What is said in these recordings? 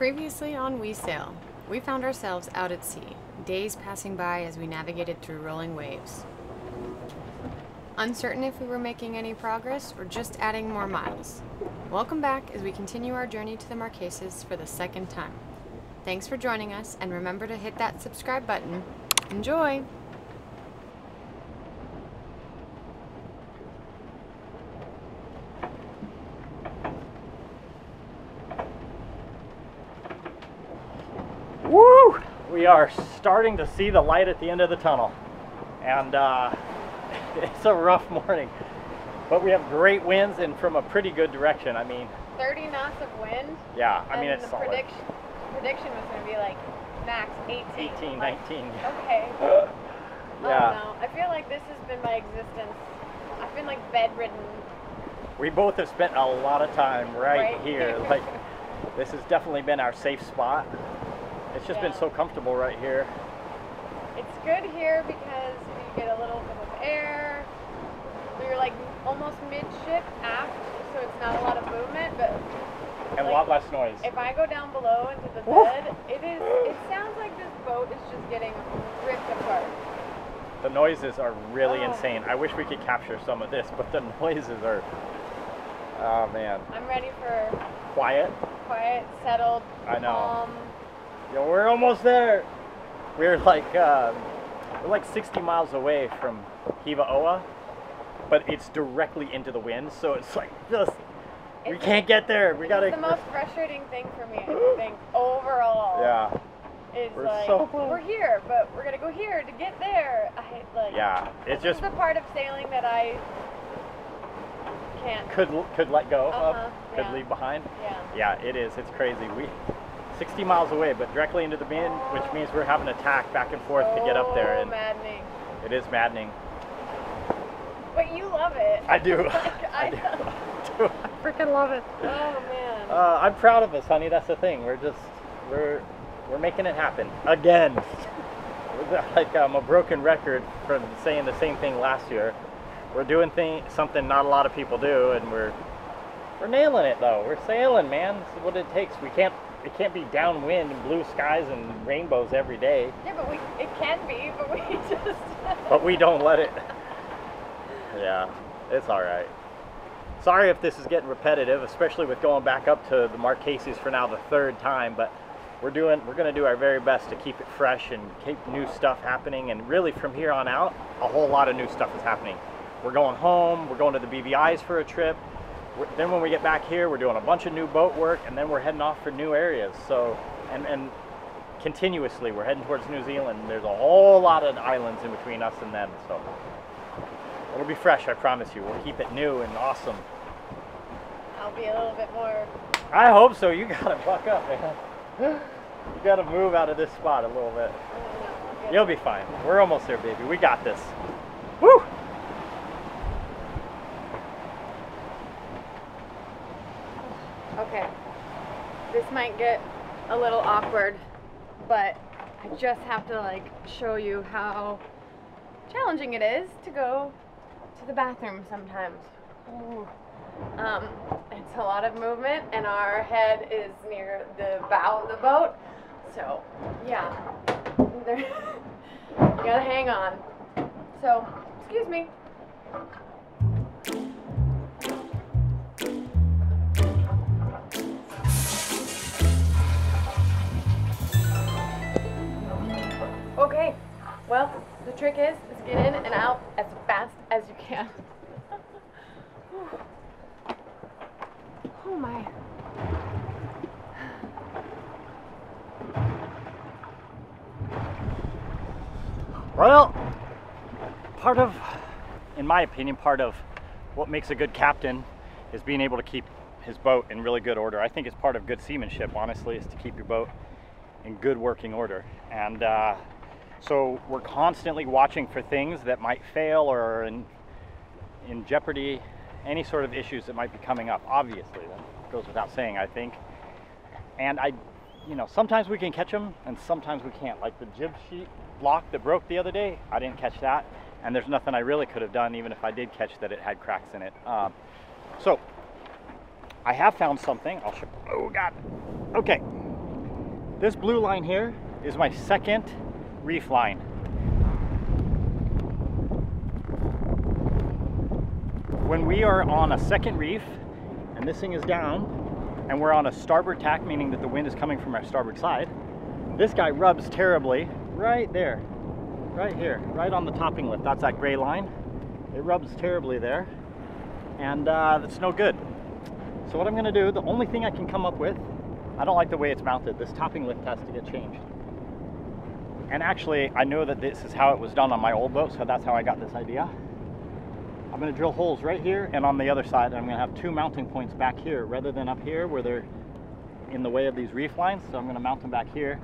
Previously on We Sail, we found ourselves out at sea, days passing by as we navigated through rolling waves. Uncertain if we were making any progress or just adding more miles. Welcome back as we continue our journey to the Marquesas for the second time. Thanks for joining us, and remember to hit that subscribe button. Enjoy! Woo! We are starting to see the light at the end of the tunnel. And uh, it's a rough morning. But we have great winds and from a pretty good direction. I mean, 30 knots of wind. yeah, I mean, it's the solid. prediction prediction was going to be like max 18. 18, Like, 19. Okay. Yeah. Oh no, I feel like this has been my existence. I've been like bedridden. We both have spent a lot of time right, Right here. here. Like, this has definitely been our safe spot. It's just been so comfortable right here. It's good here because you get a little bit of air. We're like almost midship aft, so it's not a lot of movement. But And a lot less noise. if I go down below into the bed, it is. It sounds like this boat is just getting ripped apart. The noises are really Oh. insane. I wish we could capture some of this, but the noises are, oh man, I'm ready for quiet. quiet, settled, I know. calm. Yo, we're almost there. We're like um, we're like 60 miles away from Hiva Oa, but it's directly into the wind, so it's like just we It's- can't get there. We gotta. the most frustrating thing for me, I think, overall. yeah, Is We're like so close. we're here, but we're gonna go here to get there. I like yeah. It's just the part of sailing that I can't. could could let go Uh-huh, of, could yeah. leave behind. Yeah. Yeah, it is. It's crazy. We 60 miles away, but directly into the wind, which means we're having to tack back and forth to get up there, Oh, and maddening. it is maddening. But you love it. I do. Like, I I do. I do. I freaking love it. Oh man. Uh, I'm proud of us, honey. That's the thing. We're just we're we're making it happen again. like um, a broken record from saying the same thing last year. We're doing thing, something not a lot of people do, and we're we're nailing it though. We're sailing, man. This is what it takes. We can't it can't be downwind and blue skies and rainbows every day, yeah, but we it can be, but we just. but we don't let it. Yeah, it's all right. Sorry if this is getting repetitive, especially with going back up to the Marquesas for now the third time, but we're doing we're going to do our very best to keep it fresh and keep new stuff happening and really from here on out a whole lot of new stuff is happening. We're going home, we're going to the BVI's for a trip. Then when we get back here, we're doing a bunch of new boat work and then we're heading off for new areas. So and and continuously we're heading towards New Zealand. There's a whole lot of islands in between us and them. So it'll be fresh, I promise you. We'll keep it new and awesome. I'll be a little bit more. I hope so. You gotta buck up, man. You gotta move out of this spot a little bit. I don't know, I'll get- You'll be fine. We're almost there, baby. We got this. Woo! Okay. This might get a little awkward, but I just have to like show you how challenging it is to go to the bathroom sometimes. Um, it's a lot of movement, and our head is near the bow of the boat. So, yeah, you gotta hang on. So, excuse me. Okay, well, the trick is, is get in and out as fast as you can. oh my. Well, part of, in my opinion, part of what makes a good captain is being able to keep his boat in really good order. I think it's part of good seamanship, honestly, is to keep your boat in good working order. And uh, so we're constantly watching for things that might fail or in, in jeopardy, any sort of issues that might be coming up. Obviously, that goes without saying, I think. And I, you know, sometimes we can catch them and sometimes we can't. Like the jib sheet block that broke the other day, I didn't catch that. And there's nothing I really could have done, even if I did catch that it had cracks in it. Um, so I have found something. I'll show. Oh God. Okay. This blue line here is my second reef line. When we are on a second reef and this thing is down and we're on a starboard tack, meaning that the wind is coming from our starboard side, this guy rubs terribly right there, right here, right on the topping lift. That's that gray line. It rubs terribly there and uh, no good. So what I'm gonna do, the only thing I can come up with, I don't like the way it's mounted. This topping lift has to get changed. And actually, I know that this is how it was done on my old boat, so that's how I got this idea. I'm gonna drill holes right here and on the other side. I'm gonna have two mounting points back here rather than up here where they're in the way of these reef lines. So I'm gonna mount them back here,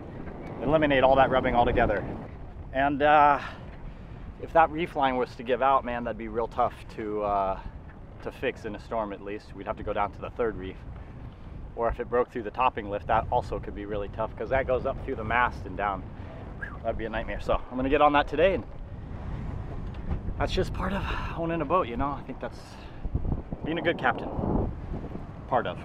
eliminate all that rubbing altogether. And uh, if that reef line was to give out, man, that'd be real tough to, uh, to fix in a storm at least. We'd have to go down to the third reef. Or if it broke through the topping lift, that also could be really tough because that goes up through the mast and down. That'd be a nightmare. So I'm gonna get on that today and that's just part of owning a boat, you know. I think that's being a good captain. Part of.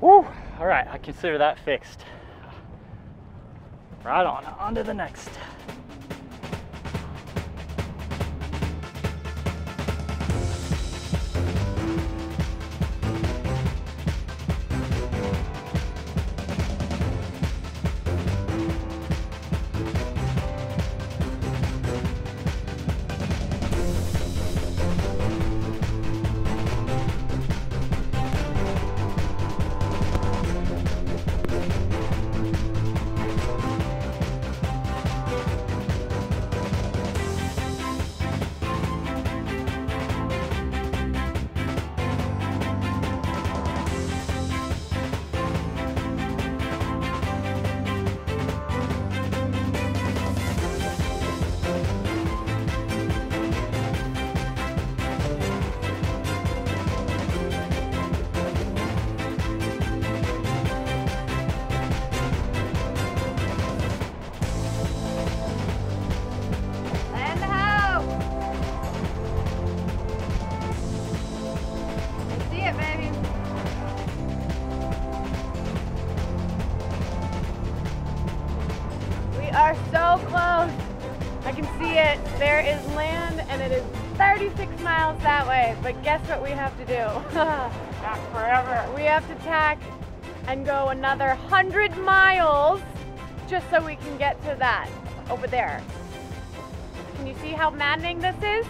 Woo! All right, I consider that fixed. Right on, on to the next. Miles that way. But guess what we have to do? Back forever. we have to tack and go another 100 miles just so we can get to that over there. Can you see how maddening this is?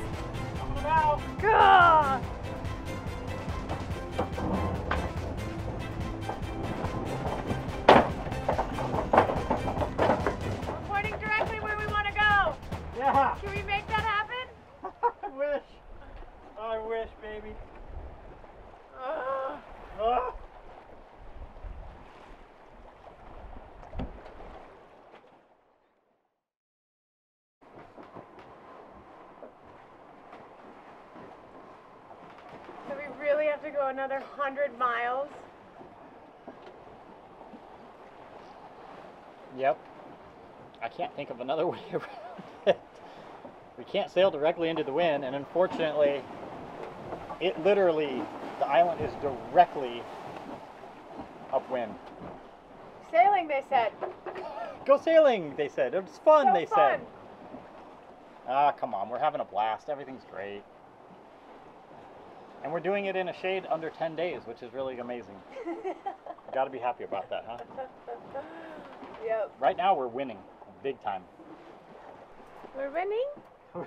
100 miles. Yep. I can't think of another way around it. We can't sail directly into the wind, and unfortunately, it literally, the island is directly upwind. Sailing, they said. Go sailing, they said. It was fun, So they fun. said. Ah, come on, we're having a blast. Everything's great. And we're doing it in a shade under 10 days, which is really amazing. Got to be happy about that, huh? Yep. Right now, we're winning big time. We're winning.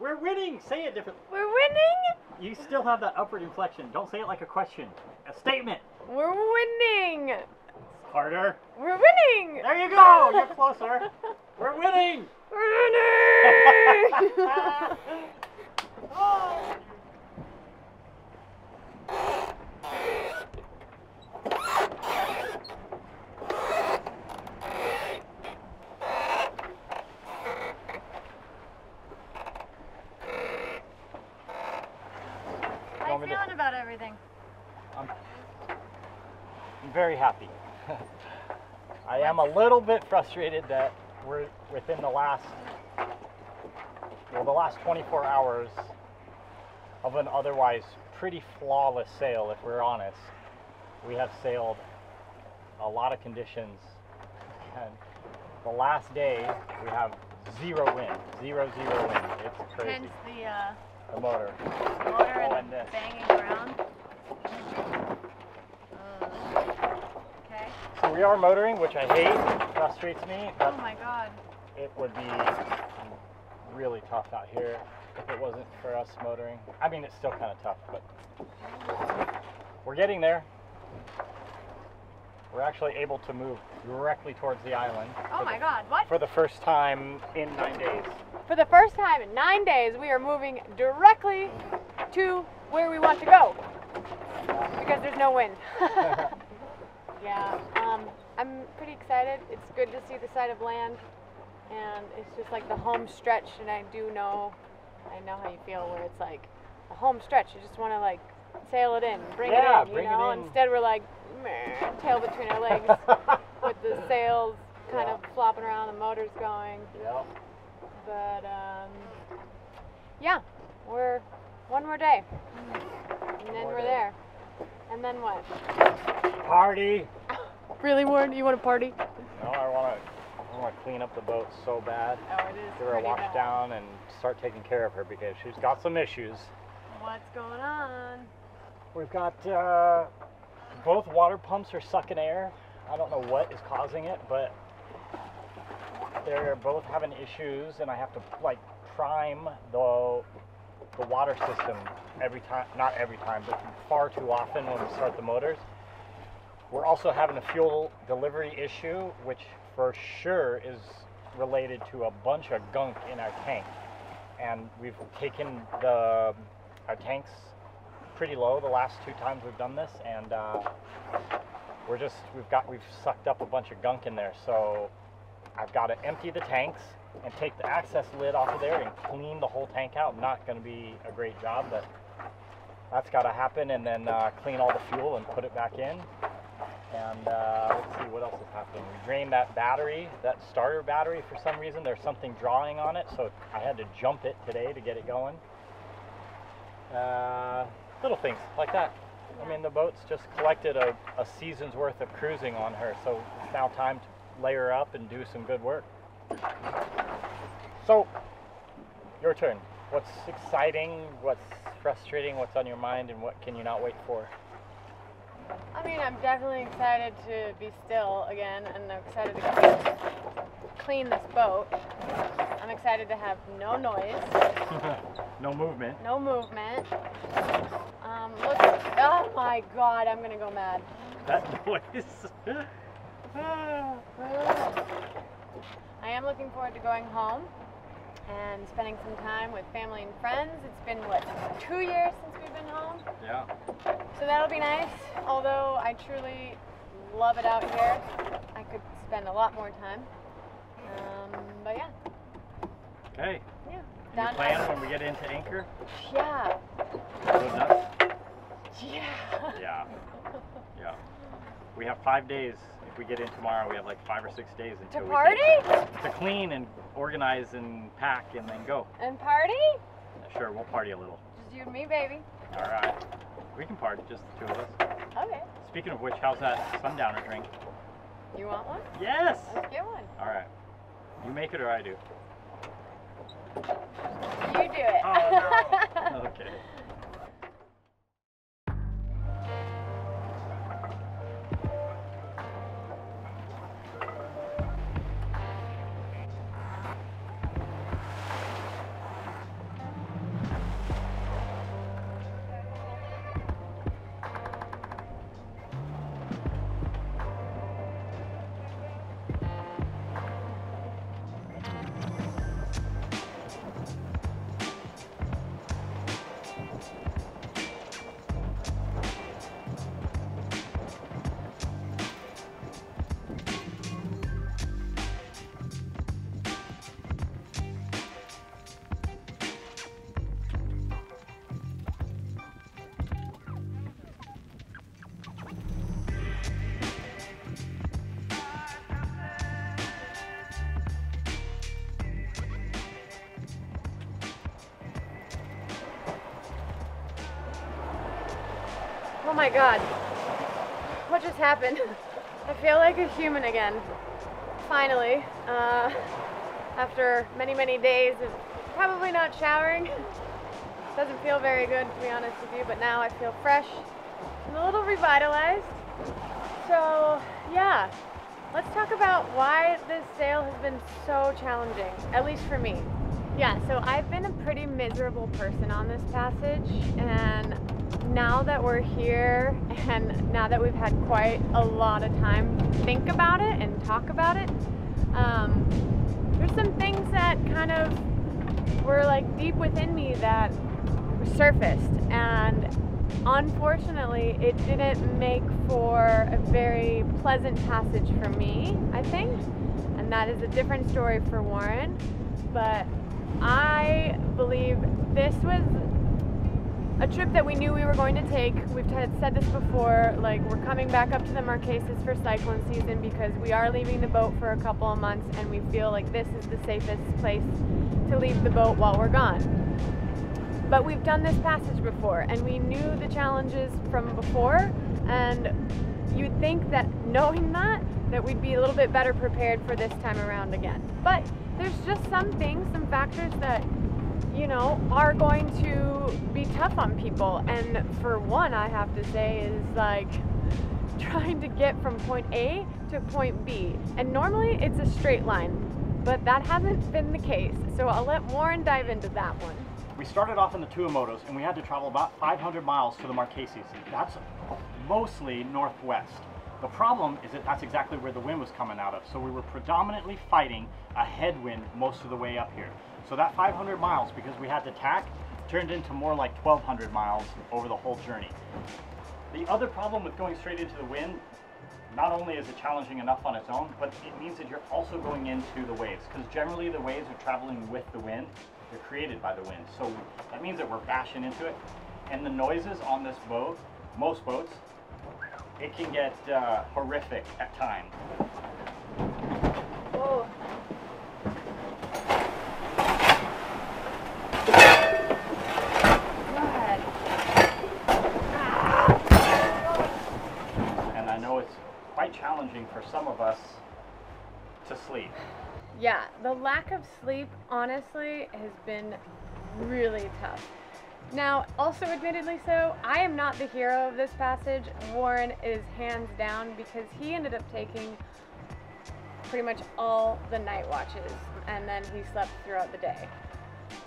we're winning! Say it differently. We're winning. You still have that upward inflection. Don't say it like a question. A statement. We're winning. Harder. We're winning. There you go. You're closer. We're winning. We're winning. Oh. How Want you feeling about everything? I'm, I'm very happy. I am a little bit frustrated that we're within the last, well, the last 24 hours of an otherwise pretty flawless sail, if we're honest. We have sailed a lot of conditions, and the last day we have zero wind, zero zero wind. It's crazy. Hence the uh, The motor. motor Oh, and the this. banging around. Okay. So we are motoring, which I hate, frustrates me, but Oh my god. it would be really tough out here if it wasn't for us motoring. I mean, it's still kind of tough, but we're getting there. We're actually able to move directly towards the island Oh my the, god. What? for the first time in nine days. For the first time in nine days, we are moving directly to where we want to go because there's no wind. yeah, um, I'm pretty excited. It's good to see the side of land, and it's just like the home stretch. And I do know, I know how you feel where it's like a home stretch. You just want to like sail it in, bring Yeah, it in, you bring it know. in. Instead, we're like meh, tail between our legs with the sails kind Yeah. of flopping around, the motors going. Yep. But um, yeah, we're one more day, and then we're day. there. And then what? Party. Really, Warren? You want to party? No, I want to. I want to clean up the boat so bad. Oh, it is Give her a wash bad. down and start taking care of her because she's got some issues. What's going on? We've got uh, both water pumps are sucking air. I don't know what is causing it, but they're both having issues, and I have to like prime the the water system every time. Not every time, but far too often when we start the motors. We're also having a fuel delivery issue, which for sure is related to a bunch of gunk in our tank. And we've taken the our tanks pretty low the last two times we've done this, and uh, we're just we've got we've sucked up a bunch of gunk in there. So I've got to empty the tanks and take the access lid off of there and clean the whole tank out. Not going to be a great job, but that's got to happen, and then uh, clean all the fuel and put it back in. And uh, let's see what else is happening. We drained that battery, that starter battery. For some reason, there's something drawing on it, so I had to jump it today to get it going. Uh, little things like that. I mean, the boat's just collected a, a season's worth of cruising on her, so it's now time to layer up and do some good work. So, your turn. What's exciting? What's frustrating? What's on your mind? And what can you not wait for? I mean, I'm definitely excited to be still again, and I'm excited to clean, this boat. I'm excited to have no noise, no movement. no movement. Um, look, oh my god, I'm gonna go mad. That noise. I am looking forward to going home and spending some time with family and friends. It's been, what, two years since we've been home? yeah. So that'll be nice. Although I truly love it out here, I could spend a lot more time. Um, but yeah, Okay. yeah. Down plan when we get into anchor? Yeah. Go nuts? Yeah. Yeah. Yeah. We have five days. If we get in tomorrow, we have like five or six days To until we party? to clean and organize and pack and then go. And party? Sure, we'll party a little. Just you and me, baby. All right. We can party, just the two of us. Okay. Speaking of which, how's that sundowner drink? You want one? Yes. Let's get one. All right. You make it or I do. You do it. Oh, no. Okay. Oh my god. What just happened? I feel like a human again. Finally. Uh, after many, many days of probably not showering. Doesn't feel very good to be honest with you, but now I feel fresh and a little revitalized. So, yeah. Let's talk about why this sail has been so challenging, at least for me. Yeah, so I've been a pretty miserable person on this passage, and now that we're here and now that we've had quite a lot of time to think about it and talk about it, um, there's some things that kind of were like deep within me that surfaced. And unfortunately, it didn't make for a very pleasant passage for me, I think. And that is a different story for Warren. But I believe this was a trip that we knew we were going to take. We've had said this before, like we're coming back up to the Marquesas for cyclone season because we are leaving the boat for a couple of months and we feel like this is the safest place to leave the boat while we're gone. But we've done this passage before and we knew the challenges from before and you'd think that knowing that that we'd be a little bit better prepared for this time around again. But there's just some things, some factors that you know, are going to be tough on people. And for one, I have to say, is like trying to get from point A to point B. And normally it's a straight line, but that hasn't been the case. So I'll let Warren dive into that one. We started off in the Tuamotus and we had to travel about 500 miles to the Marquesas. That's mostly northwest. The problem is that that's exactly where the wind was coming out of. So we were predominantly fighting a headwind most of the way up here. So that 500 miles, because we had to tack, turned into more like 1,200 miles over the whole journey. The other problem with going straight into the wind, not only is it challenging enough on its own, but it means that you're also going into the waves, because generally the waves are traveling with the wind. They're created by the wind. So that means that we're bashing into it. And the noises on this boat, most boats, it can get uh, horrific at times. Whoa. And I know it's quite challenging for some of us to sleep. Yeah, the lack of sleep, honestly, has been really tough. Now, also admittedly so, I am not the hero of this passage. Warren is hands down because he ended up taking pretty much all the night watches and then he slept throughout the day.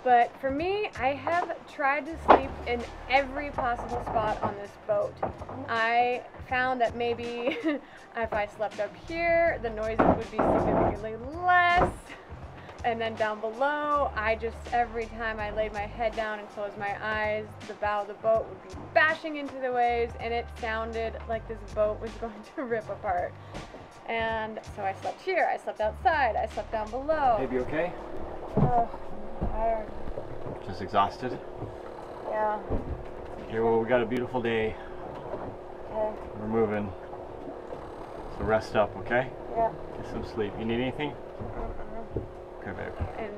But for me, I have tried to sleep in every possible spot on this boat. I found that maybe if I slept up here, the noises would be significantly less. And then down below, I just, every time I laid my head down and closed my eyes, the bow of the boat would be bashing into the waves and it sounded like this boat was going to rip apart. And so I slept here, I slept outside, I slept down below. Baby, okay? Oh, I'm tired. Just exhausted. Yeah. Okay, well, we got a beautiful day. Okay. We're moving. So rest up, okay? Yeah. Get some sleep. You need anything? Okay, And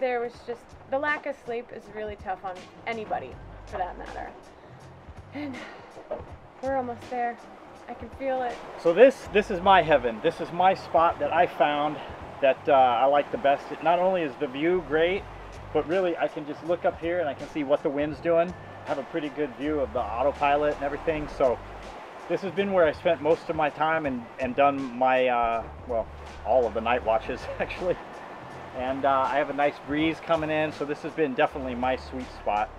there was just the lack of sleep is really tough on anybody, for that matter. And we're almost there. I can feel it. So this this is my heaven. This is my spot that I found that uh, I like the best. It, not only is the view great, but really I can just look up here and I can see what the wind's doing. I have a pretty good view of the autopilot and everything. So this has been where I spent most of my time and, and done my, uh, well, all of the night watches actually. And uh, I have a nice breeze coming in, so this has been definitely my sweet spot.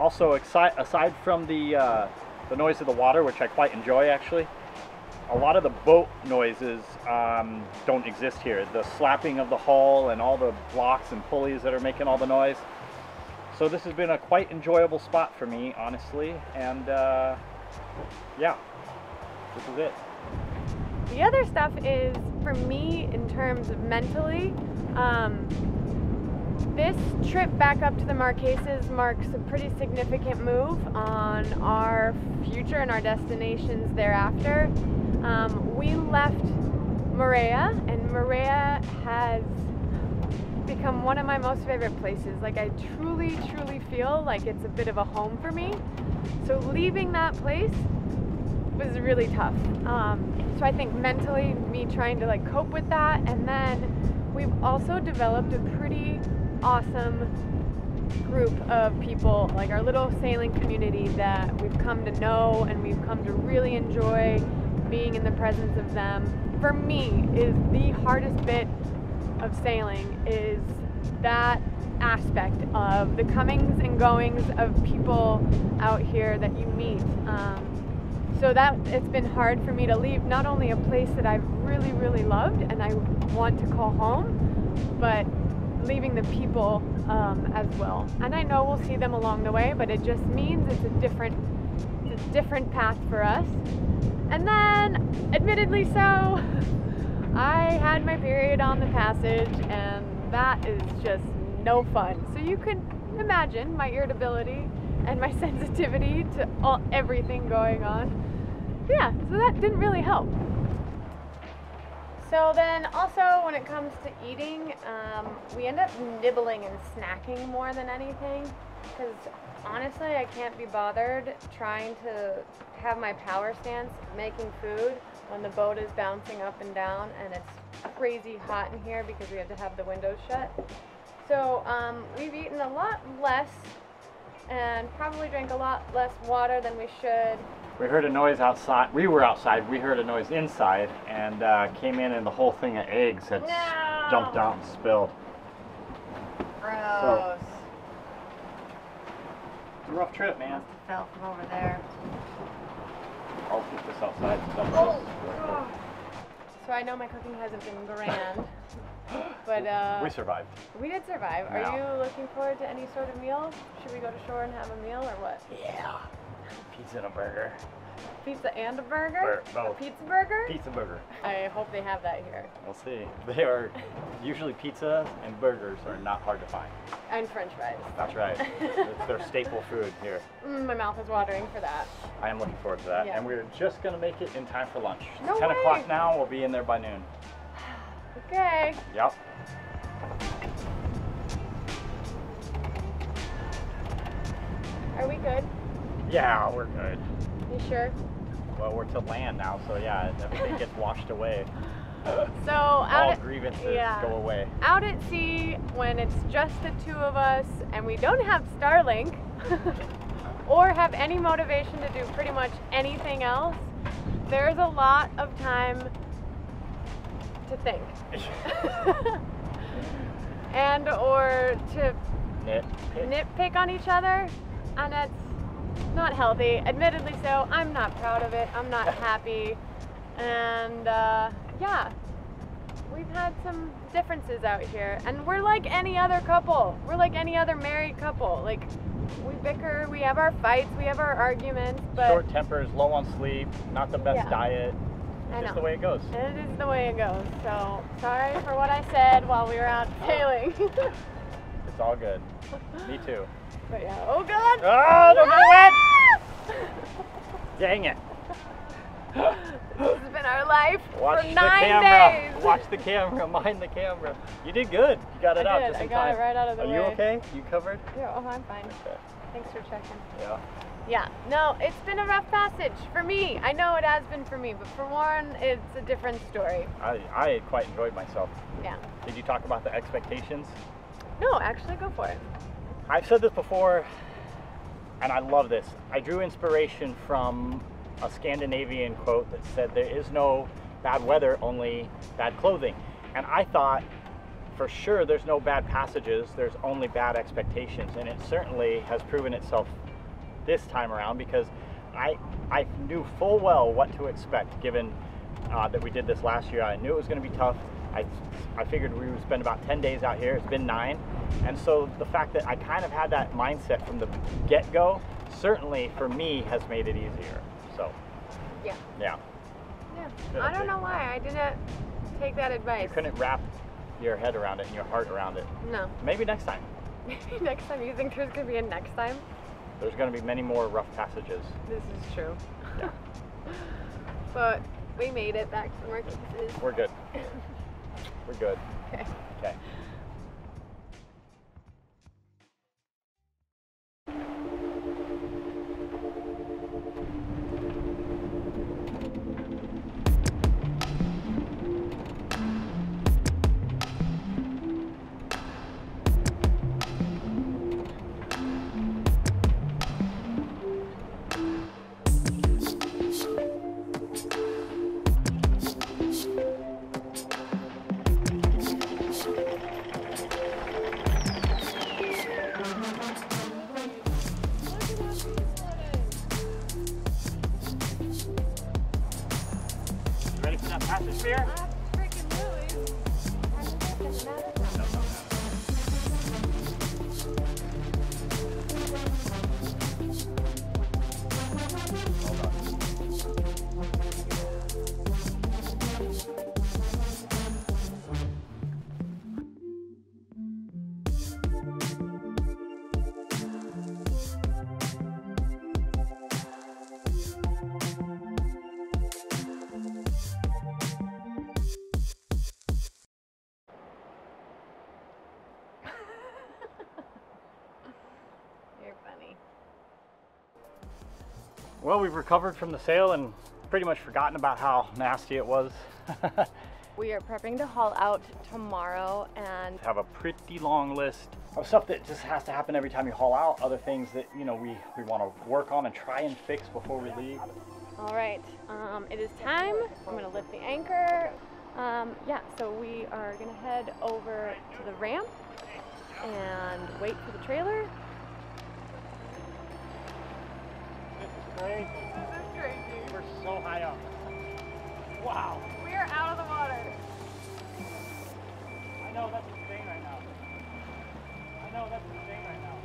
Also, aside, from the, uh, the noise of the water, which I quite enjoy actually, a lot of the boat noises um, don't exist here. The slapping of the hull and all the blocks and pulleys that are making all the noise. So this has been a quite enjoyable spot for me, honestly. And uh, yeah, this is it. The other stuff is for me in terms of mentally. Um, this trip back up to the Marquesas marks a pretty significant move on our future and our destinations thereafter. Um, we left Moorea, and Moorea has become one of my most favorite places. Like, I truly, truly feel like it's a bit of a home for me. So, leaving that place was really tough. Um, so, I think mentally, me trying to like cope with that, and then we've also developed a pretty awesome group of people, like our little sailing community that we've come to know and we've come to really enjoy being in the presence of them. For me, is the hardest bit of sailing is that aspect of the comings and goings of people out here that you meet. Um, so that it's been hard for me to leave not only a place that I've really, really loved and I want to call home, but leaving the people um, as well. And I know we'll see them along the way, but it just means it's a different, it's a different path for us. And then, admittedly so, I had my period on the passage, and that is just no fun. So you can imagine my irritability and my sensitivity to all, everything going on. Yeah, so that didn't really help. So then also when it comes to eating, um, we end up nibbling and snacking more than anything because honestly I can't be bothered trying to have my power stance making food when the boat is bouncing up and down and it's crazy hot in here because we have to have the windows shut. So um, we've eaten a lot less and probably drank a lot less water than we should we heard a noise outside. We were outside. We heard a noise inside and uh, came in, and the whole thing of eggs had no. jumped out and spilled. Gross. So, it's a rough trip, man. Fell from over there. I'll keep this outside. Oh. So I know my cooking hasn't been grand, but uh, we survived. We did survive. Are no. you looking forward to any sort of meal? Should we go to shore and have a meal, or what? Yeah pizza and a burger. Pizza and a burger? Bur both. Pizza burger? Pizza burger. I hope they have that here. We'll see. They are usually pizza and burgers are not hard to find. And French fries. That's right. it's their staple food here. Mm, my mouth is watering for that. I am looking forward to that. Yeah. And we're just gonna make it in time for lunch. No 10 o'clock now. We'll be in there by noon. Okay. Yep. Are we good? Yeah, we're good. You sure? Well, we're to land now, so yeah, everything gets washed away. So out all at, grievances yeah. go away. Out at sea, when it's just the two of us and we don't have Starlink or have any motivation to do pretty much anything else, there's a lot of time to think. and or to Nitpick. nitpick on each other, and that's not healthy. Admittedly so. I'm not proud of it. I'm not happy. And uh, yeah, we've had some differences out here. And we're like any other couple. We're like any other married couple. Like, we bicker, we have our fights, we have our arguments, but. Short tempers, low on sleep, not the best Yeah. diet. It's just the way it goes. It is the way it goes. So, sorry for what I said while we were out sailing. It's all good. Me too. but yeah, oh god! Oh, don't get wet! Dang it. this has been our life Watch for the camera. days. Watch the camera. Mind the camera. You did good. You got it I out did. just I in got time. it right out of the Are way. you okay? You covered? Yeah, oh, I'm fine. Okay. Thanks for checking. Yeah. Yeah, no, it's been a rough passage for me. I know it has been for me, but for Warren, it's a different story. I, I quite enjoyed myself. Yeah. Did you talk about the expectations? No, actually, go for it. I've said this before, and I love this. I drew inspiration from a Scandinavian quote that said, There is no bad weather, only bad clothing. And I thought, for sure, there's no bad passages, there's only bad expectations. And it certainly has proven itself this time around because I, I knew full well what to expect given uh, that we did this last year. I knew it was going to be tough. I, I figured we would spend about 10 days out here. It's been nine. And so the fact that I kind of had that mindset from the get go, certainly for me, has made it easier. So, Yeah. yeah. Yeah. I don't know why I didn't take that advice. You couldn't wrap your head around it and your heart around it. No. Maybe next time. Maybe next time, you think there's gonna be a next time? There's going to be many more rough passages. This is true. Yeah. But we made it back to the Marquesas. We're good. We're good. Okay. Okay. For Well, we've recovered from the sail and pretty much forgotten about how nasty it was. We are prepping to haul out tomorrow and have a pretty long list of stuff that just has to happen every time you haul out. Other things that you know we we want to work on and try and fix before we leave. all right, um, it is time. I'm gonna lift the anchor. Um, yeah, so we are gonna head over to the ramp and wait for the trailer. crazy. This is crazy. We're so high up. Wow. We are out of the water. I know, that's insane right now. I know, that's insane right now.